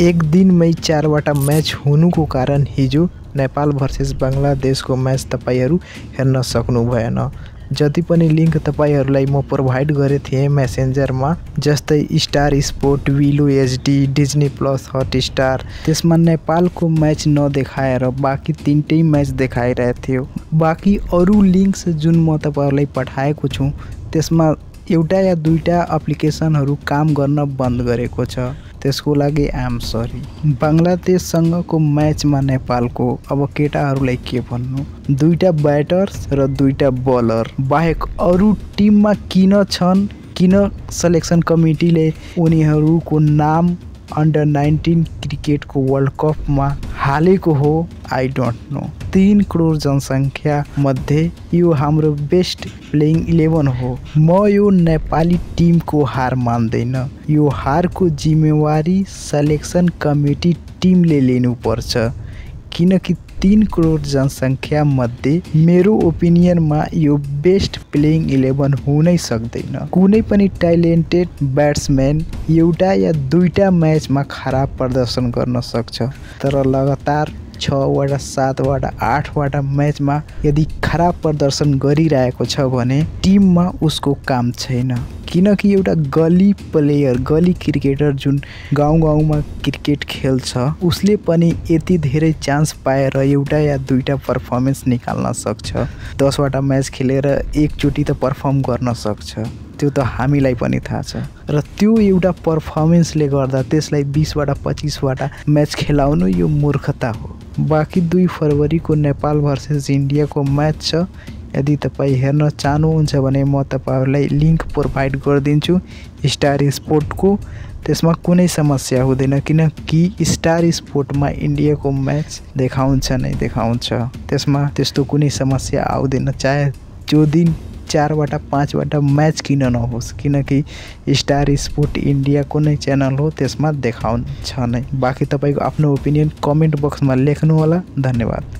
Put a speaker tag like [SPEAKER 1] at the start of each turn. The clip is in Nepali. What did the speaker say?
[SPEAKER 1] एक दिनमै चारवटा म्याच हुनुको कारण हिजो नेपाल भर्सेस बङ्गलादेशको म्याच तपाईँहरू हेर्न सक्नु भएन। जति पनि लिङ्क तपाईँहरूलाई म प्रोभाइड गरेको थिएँ मेसेन्जरमा जस्तै Star Sport Willow HD Disney plus Hotstar त्यसमा नेपालको म्याच नदेखाएर बाँकी तिनटै म्याच देखाइरहेको थियो। बाँकी अरू लिङ्क्स जुन म तपाईँहरूलाई पठाएको छु त्यसमा एउटा या दुईवटा एप्लिकेसनहरू काम गर्न बन्द गरेको छ। त्यसको लागि आम सरी। बङ्गलादेशसँगको म्याचमा नेपालको अब केटाहरूलाई के भन्नु? दुईवटा ब्याटर्स र दुईवटा बलर। बाहेक अरू टिममा किन छन्? किन सेलेक्सन कमिटीले उनीहरूको नाम अन्डर नाइन्टिन क्रिकेटको वर्ल्ड कपमा हालेको हो? आई डोन्ट नो तिन करोड जनसङ्ख्या मध्ये यो हाम्रो बेस्ट प्लेइङ इलेभेन हो। म यो नेपाली टिमको हार मान्दैन। यो हारको जिम्मेवारी सेलेक्सन कमिटी टिमले लिनुपर्छ। किनकि तिन करोड जनसङ्ख्या मध्ये मेरो ओपिनियनमा यो बेस्ट प्लेइङ इलेभेन हुनै सक्दैन। कुनै पनि ट्यालेन्टेड ब्याट्सम्यान एउटा या दुईवटा म्याचमा खराब प्रदर्शन गर्न सक्छ तर लगातार छवटा सातवटा आठवटा म्याचमा यदि खराब प्रदर्शन गरिरहेको छ भने टिममा उसको काम छैन। किनकि एउटा गली प्लेयर गली क्रिकेटर जुन गाउँ गाउँमा क्रिकेट खेल्छ उसले पनि यति धेरै चान्स पाएर एउटा या दुईवटा पर्फर्मेन्स निकाल्न सक्छ। दसवटा म्याच खेलेर एकचोटि त पर्फर्म गर्न सक्छ। त्यो त हामीलाई पनि थाहा छ। र त्यो एउटा पर्फर्मेन्सले गर्दा त्यसलाई बिसवटा पच्चिसवटा म्याच खेलाउनु यो मूर्खता हो। बाँकी दुई फरवरीको नेपाल भर्सेस इन्डियाको म्याच छ। यदि तपाईँ हेर्न चाहनुहुन्छ भने म तपाईँहरूलाई लिङ्क प्रोभाइड गरिदिन्छु स्टार स्पोर्टको। त्यसमा कुनै समस्या हुँदैन किनकि स्टार स्पोर्टमा इन्डियाको म्याच देखाउँछ नै देखाउँछ। त्यसमा त्यस्तो कुनै समस्या आउँदैन। चाहे त्यो दिन चारवटा पाँचवटा म्याच किन नहोस् किनकि स्टार स्पोर्ट इन्डियाको नै च्यानल हो त्यसमा देखाउँछ नै। बाँकी तपाईँको आफ्नो ओपिनियन कमेन्ट बक्समा लेख्नु होला धन्यवाद।